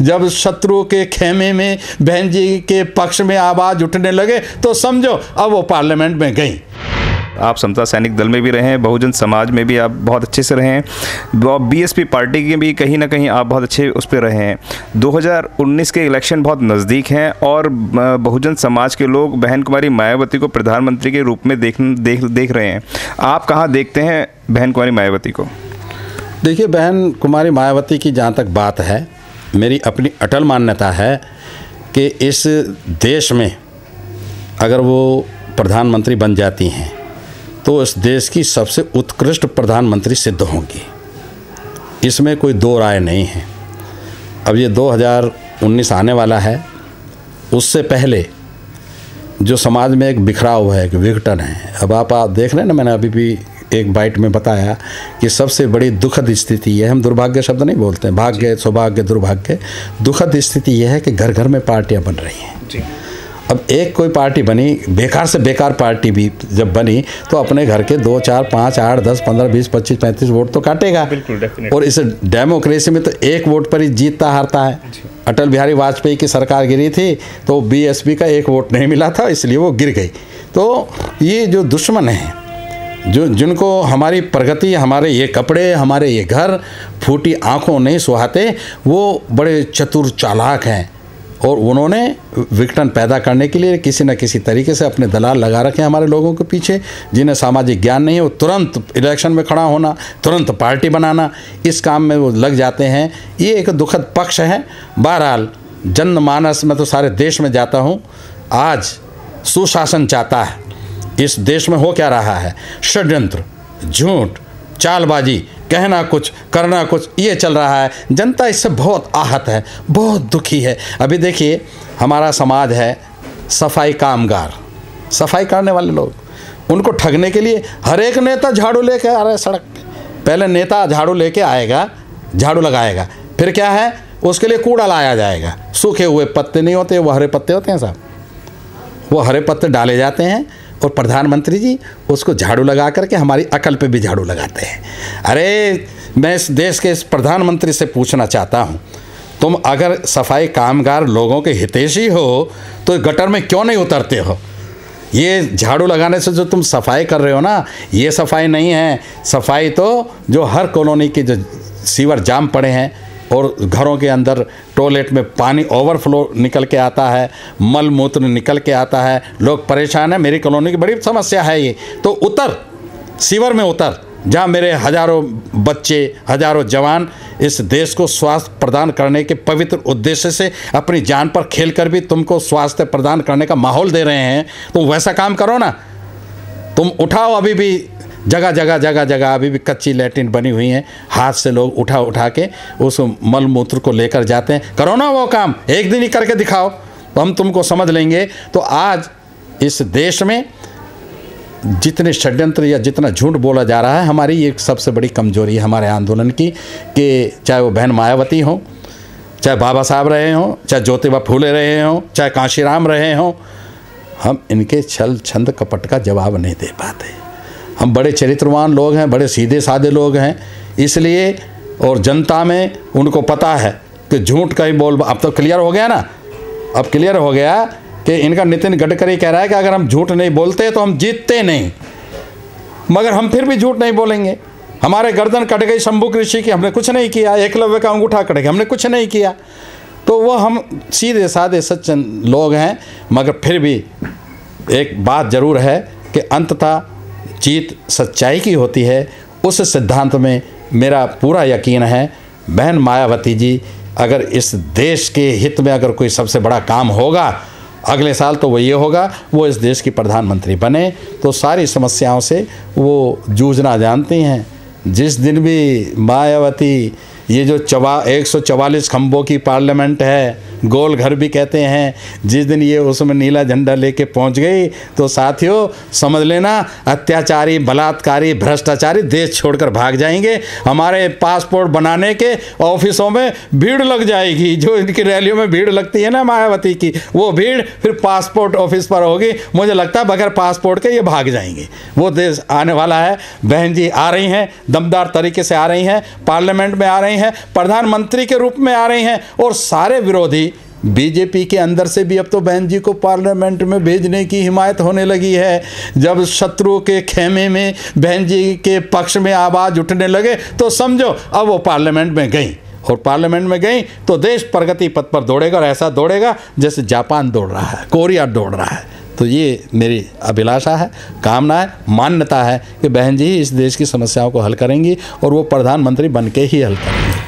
जब शत्रु के खेमे में बहन जी के पक्ष में आवाज़ उठने लगे तो समझो अब वो पार्लियामेंट में गई। आप समता सैनिक दल में भी रहे हैं बहुजन समाज में भी आप बहुत अच्छे से रहे हैं। बीएसपी पार्टी के भी कहीं ना कहीं आप बहुत अच्छे उस पर रहे हैं। 2019 के इलेक्शन बहुत नज़दीक हैं और बहुजन समाज के लोग बहन कुमारी मायावती को प्रधानमंत्री के रूप में देख देख देख रहे हैं। आप कहाँ देखते हैं बहन कुमारी मायावती को? देखिए बहन कुमारी मायावती की जहाँ तक बात है मेरी अपनी अटल मान्यता है कि इस देश में अगर वो प्रधानमंत्री बन जाती हैं तो इस देश की सबसे उत्कृष्ट प्रधानमंत्री सिद्ध होंगी। इसमें कोई दो राय नहीं है। अब ये 2019 आने वाला है। उससे पहले जो समाज में एक बिखराव है, एक विघटन है, अब आप आप देख रहे हैं ना, मैंने अभी भी एक बाइट में बताया कि सबसे बड़ी दुखद स्थिति यह हम दुर्भाग्य शब्द नहीं बोलते हैं। भाग्य सौभाग्य दुर्भाग्य। दुखद स्थिति यह है कि घर घर में पार्टियाँ बन रही हैं। जी। अब एक कोई पार्टी बनी बेकार से बेकार पार्टी भी जब बनी तो अपने घर के दो चार पाँच आठ दस पंद्रह बीस पच्चीस पैंतीस वोट तो काटेगा। बिल्कुल और इस डेमोक्रेसी में तो एक वोट पर ही जीतता हारता है। अटल बिहारी वाजपेयी की सरकार गिरी थी तो बीएसपी का एक वोट नहीं मिला था इसलिए वो गिर गई। तो ये जो दुश्मन हैं जो जिनको हमारी प्रगति, हमारे ये कपड़े, हमारे ये घर फूटी आँखों नहीं सुहाते, वो बड़े चतुर चालाक हैं। और उन्होंने विघटन पैदा करने के लिए किसी न किसी तरीके से अपने दलाल लगा रखे हैं हमारे लोगों के पीछे, जिन्हें सामाजिक ज्ञान नहीं है, वो तुरंत इलेक्शन में खड़ा होना, तुरंत पार्टी बनाना, इस काम में वो लग जाते हैं। ये एक दुखद पक्ष है। बहरहाल जनमानस में तो सारे देश में जाता हूँ। आज सुशासन चाहता है। इस देश में हो क्या रहा है? षड्यंत्र, झूठ, चालबाजी, कहना कुछ, करना कुछ, ये चल रहा है। जनता इससे बहुत आहत है, बहुत दुखी है। अभी देखिए, हमारा समाज है सफ़ाई कामगार। सफ़ाई करने वाले लोग। उनको ठगने के लिए हर एक नेता झाड़ू लेके आ रहा है सड़क पहले नेता झाड़ू लेके आएगा, झाड़ू लगाएगा। फिर क्या है? उसके लिए कूड़ा लाया जाएगा। सूखे हुए पत्ते नहीं होते, वो हरे पत्ते होते हैं साहब। वो हरे पत्ते डाले जाते हैं। और प्रधानमंत्री जी उसको झाड़ू लगा करके हमारी अकल पे भी झाड़ू लगाते हैं। अरे, मैं इस देश के इस प्रधानमंत्री से पूछना चाहता हूँ, तुम अगर सफ़ाई कामगार लोगों के हितेशी हो तो गटर में क्यों नहीं उतरते हो? ये झाड़ू लगाने से जो तुम सफ़ाई कर रहे हो ना, ये सफ़ाई नहीं है। सफ़ाई तो जो हर कॉलोनी के जो सीवर जाम पड़े हैं और घरों के अंदर टॉयलेट में पानी ओवरफ्लो निकल के आता है मल मूत्र निकल के आता है। लोग परेशान हैं, मेरी कॉलोनी की बड़ी समस्या है ये। तो उतर, सीवर में उतर जहाँ मेरे हज़ारों बच्चे, हज़ारों जवान इस देश को स्वास्थ्य प्रदान करने के पवित्र उद्देश्य से अपनी जान पर खेल कर भी तुमको स्वास्थ्य प्रदान करने का माहौल दे रहे हैं। तो वैसा काम करो ना। तुम उठाओ अभी भी जगह जगह जगह जगह अभी भी कच्ची लैट्रिन बनी हुई हैं। हाथ से लोग उठा उठा के उस मल मूत्र को लेकर जाते हैं। करो ना वो काम, एक दिन ही करके दिखाओ। तो हम तुमको समझ लेंगे। तो आज इस देश में जितने षड्यंत्र या जितना झूठ बोला जा रहा है, हमारी एक सबसे बड़ी कमज़ोरी है हमारे आंदोलन की, कि चाहे वो बहन मायावती हों, चाहे बाबा साहब रहे हों, चाहे ज्योतिबा फूले रहे हों, चाहे काशीराम रहे हों, हम इनके छल छंद कपट का जवाब नहीं दे पाते। हम बड़े चरित्रवान लोग हैं, बड़े सीधे साधे लोग हैं, इसलिए और जनता में उनको पता है कि झूठ का ही बोल, अब तो क्लियर हो गया ना। अब क्लियर हो गया कि इनका नितिन गडकरी कह रहा है कि अगर हम झूठ नहीं बोलते तो हम जीतते नहीं। मगर हम फिर भी झूठ नहीं बोलेंगे। हमारे गर्दन कट गई शंभु ऋषि की, हमने कुछ नहीं किया एकलव्य का अंगूठा कट गया, हमने कुछ नहीं किया। तो वो हम सीधे साधे सच्चे लोग हैं, मगर फिर भी एक बात ज़रूर है कि अंततः जीत सच्चाई की होती है, उस सिद्धांत में मेरा पूरा यकीन है, बहन मायावती जी, अगर इस देश के हित में अगर कोई सबसे बड़ा काम होगा, अगले साल तो वो ये होगा, वो इस देश की प्रधानमंत्री बने तो सारी समस्याओं से वो जूझना जानती हैं। जिस दिन भी मायावती, ये जो चवा, एक सौ चवालीस खम्भों की पार्लियामेंट है गोल घर भी कहते हैं, जिस दिन ये उसमें नीला झंडा लेके पहुँच गई तो साथियों, समझ लेना, अत्याचारी, बलात्कारी, भ्रष्टाचारी देश छोड़कर भाग जाएँगे। हमारे पासपोर्ट बनाने के ऑफिसों में भीड़ लग जाएगी, जो इनकी रैलियों में भीड़ लगती है ना मायावती की, वो भीड़ फिर पासपोर्ट ऑफ़िस पर होगी। मुझे लगता है बगैर पासपोर्ट के ये भाग जाएँगे। वो देश आने वाला है। बहन जी आ रही हैं, दमदार तरीके से आ रही हैं, पार्लियामेंट में आ रही हैं, प्रधानमंत्री के रूप में आ रही हैं, और सारे विरोधी बीजेपी के अंदर से भी अब तो बहन जी को पार्लियामेंट में भेजने की हिमायत होने लगी है। जब शत्रु के खेमे में बहन जी के पक्ष में आवाज़ उठने लगे तो समझो, अब वो पार्लियामेंट में गई। और पार्लियामेंट में गई तो देश प्रगति पथ पर दौड़ेगा और ऐसा दौड़ेगा जैसे जापान दौड़ रहा है, कोरिया दौड़ रहा है। तो ये मेरी अभिलाषा है, कामना है, मान्यता है कि बहन जी इस देश की समस्याओं को हल करेंगी और वो प्रधानमंत्री बन के ही हल करेंगे।